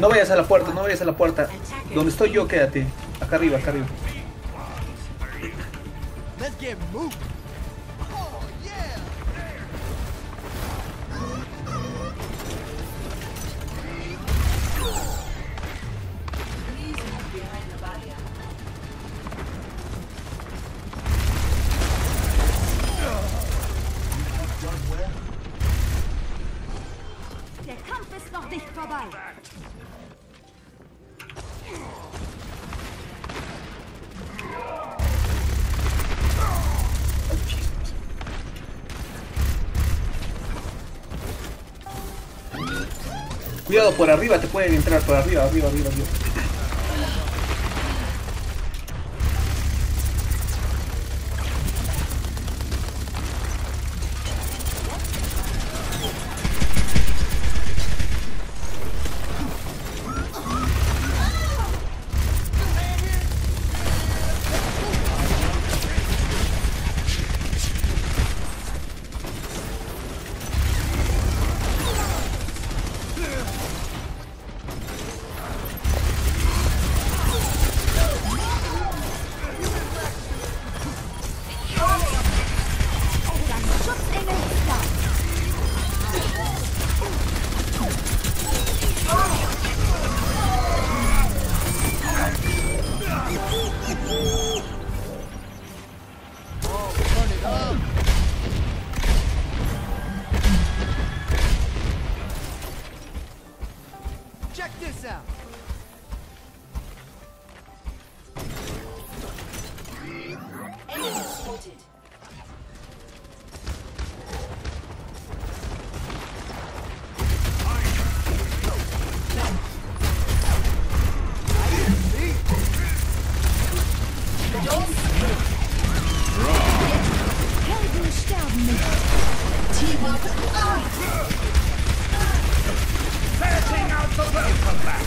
No vayas a la puerta, no vayas a la puerta. Donde estoy yo, quédate. Acá arriba, acá arriba. Cuidado por arriba, te pueden entrar por arriba, arriba, arriba, arriba. spotted. Setting out the welcome back!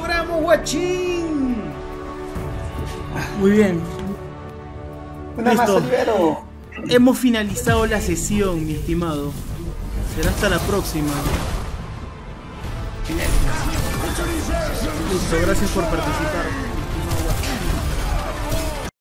logramos, guachín! Muy bien. Una Listo. Hemos finalizado la sesión, mi estimado. Será hasta la próxima. Listo, gracias por participar.